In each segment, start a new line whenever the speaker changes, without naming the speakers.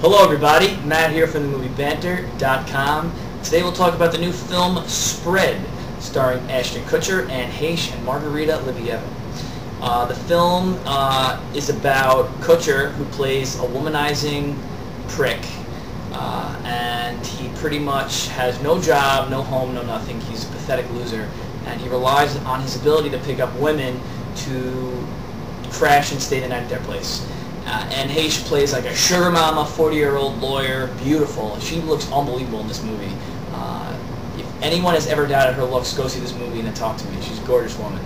Hello everybody, Matt here from themoviebanter.com. Today we'll talk about the new film Spread, starring Ashton Kutcher, Anne Heche, and Margarita Levieva. Uh, the film uh, is about Kutcher, who plays a womanizing prick, uh, and he pretty much has no job, no home, no nothing. He's a pathetic loser, and he relies on his ability to pick up women to crash and stay the night at their place. Uh, Anne Heche plays like a sugar mama, 40-year-old lawyer, beautiful. She looks unbelievable in this movie. Uh, if anyone has ever doubted her looks, go see this movie and then talk to me. She's a gorgeous woman.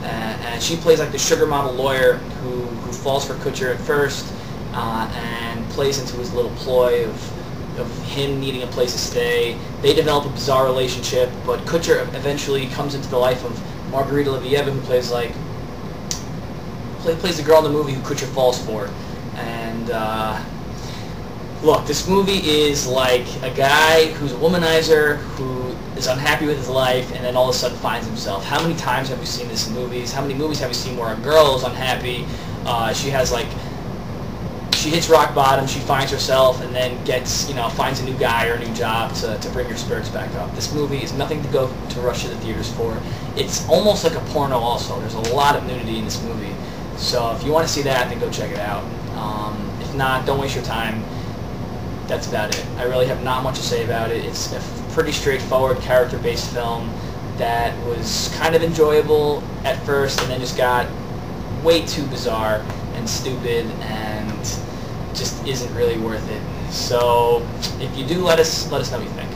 Uh, and she plays like the sugar mama lawyer who, who falls for Kutcher at first uh, and plays into his little ploy of, of him needing a place to stay. They develop a bizarre relationship, but Kutcher eventually comes into the life of Margarita Levieva, who plays like play, plays the girl in the movie who Kutcher falls for. And uh, look, this movie is like a guy who's a womanizer who is unhappy with his life and then all of a sudden finds himself. How many times have you seen this in movies? How many movies have you seen where a girl is unhappy? Uh, she has like she hits rock bottom, she finds herself, and then gets, you know, finds a new guy or a new job to, to bring her spirits back up. This movie is nothing to go to rush to the theaters for. It's almost like a porno also. There's a lot of nudity in this movie. So if you want to see that, then go check it out. Um, if not, don't waste your time. That's about it. I really have not much to say about it. It's a pretty straightforward character-based film that was kind of enjoyable at first and then just got way too bizarre and stupid and just isn't really worth it. So if you do, let us let us know what you think.